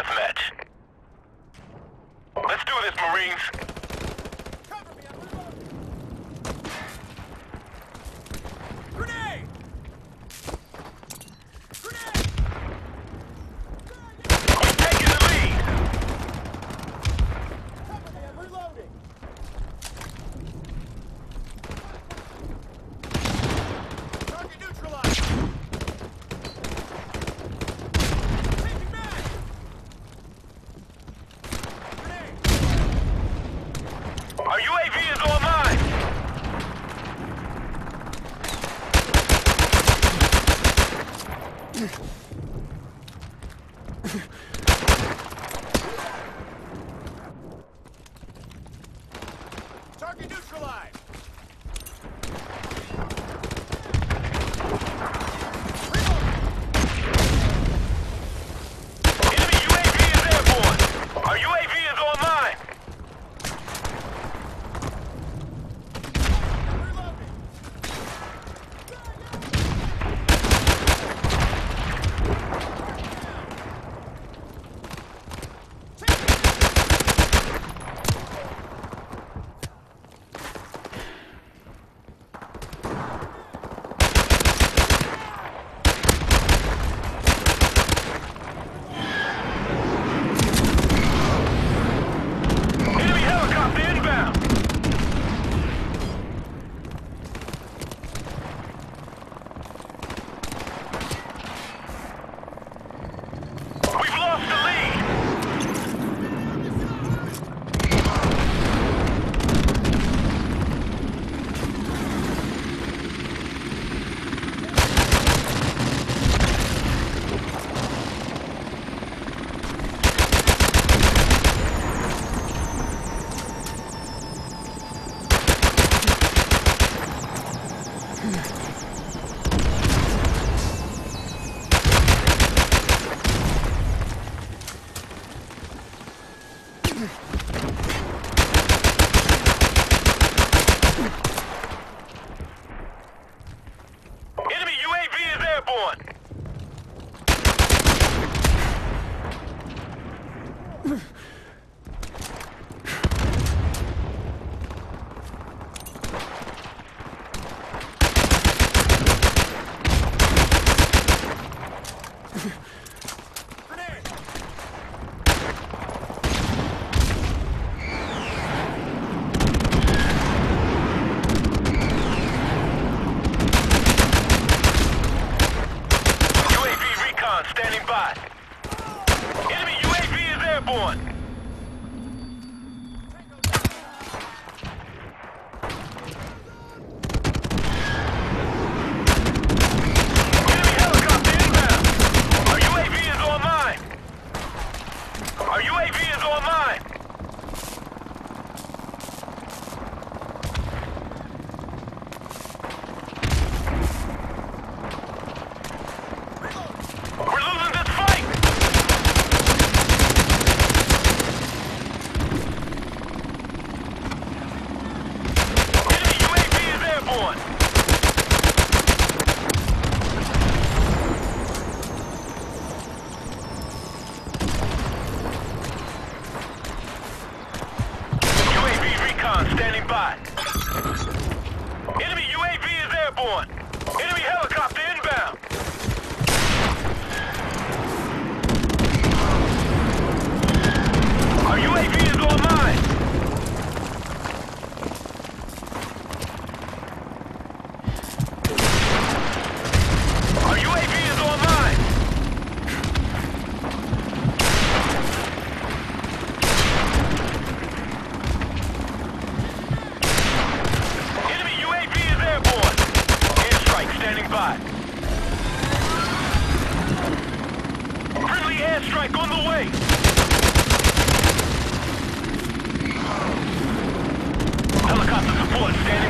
deathmatch. Ugh. Enemy UAV is airborne! airborne. Enemy helicopter! Strike on the way! Helicopter support standing